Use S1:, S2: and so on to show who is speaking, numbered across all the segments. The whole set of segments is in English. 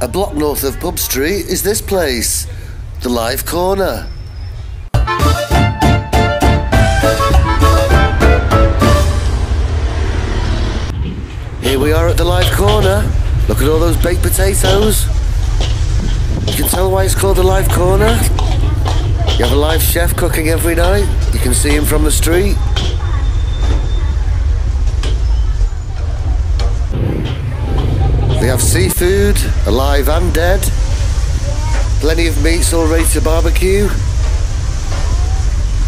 S1: A block north of Pub Street is this place, the Live Corner. Here we are at the Live Corner. Look at all those baked potatoes. You can tell why it's called the Live Corner. You have a live chef cooking every night. You can see him from the street. Have seafood, alive and dead. Plenty of meats all ready to barbecue.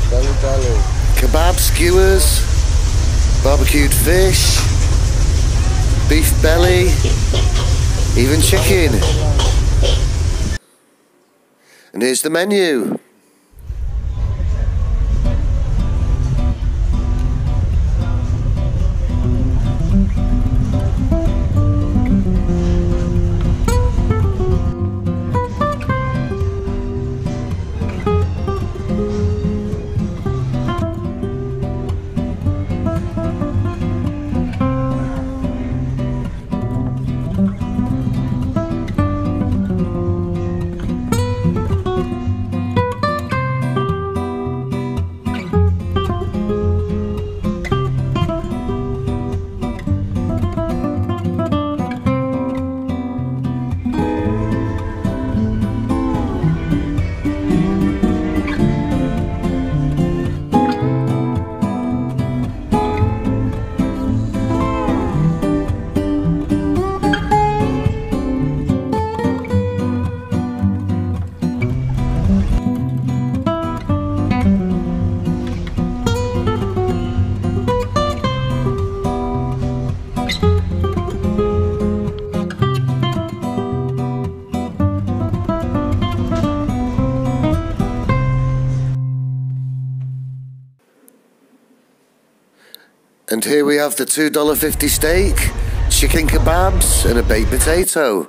S2: Dale, dale.
S1: Kebab skewers, barbecued fish, beef belly, even chicken. And here's the menu. And here we have the $2.50 steak, chicken kebabs, and a baked potato.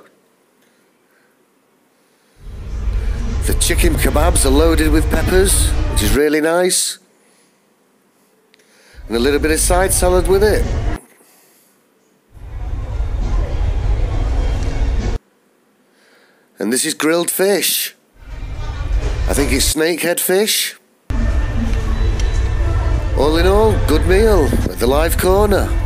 S1: The chicken kebabs are loaded with peppers, which is really nice. And a little bit of side salad with it. And this is grilled fish. I think it's snakehead fish. All in all, good meal at the live corner.